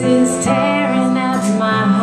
is tearing up my heart.